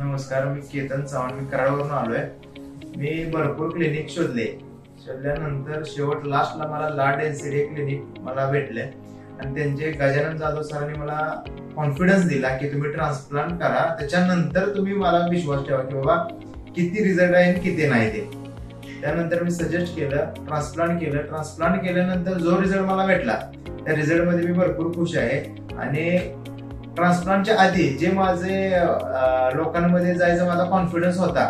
नमस्कार मी केतन चव्हाण मी कराडवरून आलोय. मी भरपूर क्लिनिक शोधले. शोधल्यानंतर शेवट लास्टला मला ला डेन्सिटी क्लिनिक मला भेटले. आणि त्यांचे गजानन जाधव सरांनी मला कॉन्फिडन्स दिला की तुम्ही ट्रान्सप्लांट करा. त्याच्यानंतर तुम्ही मला विश्वास ठेवा की बाबा किती रिझल्ट आहे आणि किती नाही ते. त्यानंतर मी सजेस्ट केलं ट्रान्सप्लांट केलं. ट्रान्सप्लांट केल्यानंतर जो रिझल्ट मला भेटला त्या रिझल्टमध्ये मी भरपूर खुश आहे. आणि ट्रान्सप्लांटच्या आधी जे माझे लोकांमध्ये जायचा माझा कॉन्फिडन्स होता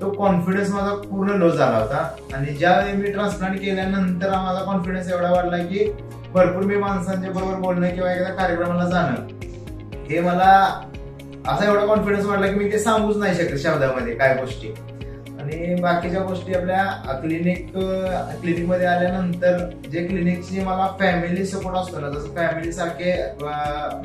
तो कॉन्फिडन्स माझा पूर्ण लो झाला होता. आणि ज्यावेळी मी ट्रान्सप्लांट केल्यानंतर माझा कॉन्फिडन्स एवढा वाढला की भरपूर मी माणसांच्या बरोबर बोलणं किंवा एखाद्या कार्यक्रमाला जाणं हे मला असा एवढा कॉन्फिडन्स वाढला की मी ते सांगूच नाही शकत शब्दामध्ये काय गोष्टी. आणि बाकीच्या गोष्टी आपल्या क्लिनिक क्लिनिकमध्ये आल्यानंतर जे क्लिनिकची मला फॅमिली सपोर्ट असतो ना जसं फॅमिली सारखे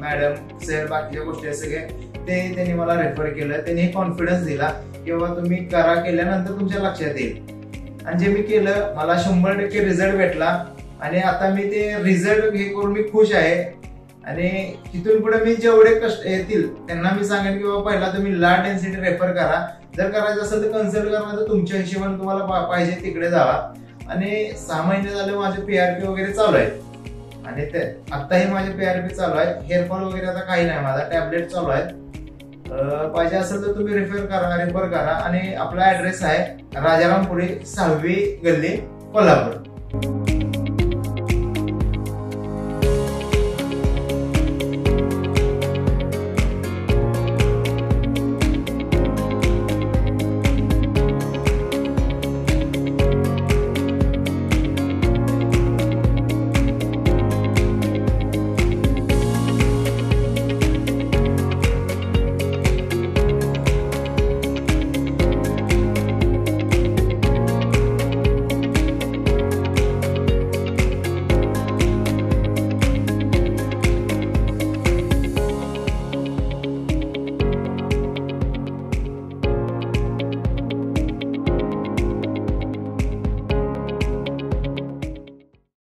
मॅडम सर बाकीच्या गोष्टी सगळे ते त्यांनी मला रेफर केलं. त्यांनी कॉन्फिडन्स दिला किंवा तुम्ही करा केल्यानंतर तुमच्या लक्षात येईल. आणि जे मी केलं मला शंभर टक्के रिझल्ट भेटला. आणि आता मी ते रिझल्ट हे करून मी खुश आहे. आणि तिथून पुढे मी जेवढे कष्ट येतील त्यांना मी सांगेन की बाबा पहिला तुम्ही ला डेन्सिटी रेफर करा. जर करायचं असेल तर कन्सल्ट करा तर तुमच्या हिशोबाने तुम्हाला पा- पाहिजे तिकडे जावा आणि सहा महिने झाले माझे पीआरपी वगैरे चालू आहेत आणि ते आत्ताही माझे पीआरपी चालू आहे. हेअरफॉल वगैरे आता काही नाही. माझा टॅबलेट चालू आहे. पाहिजे असेल तर तुम्ही रेफर करा रेफर करा. आणि आपला ऍड्रेस आहे राजारामपुरी सहावी गल्ली कोल्हापूर.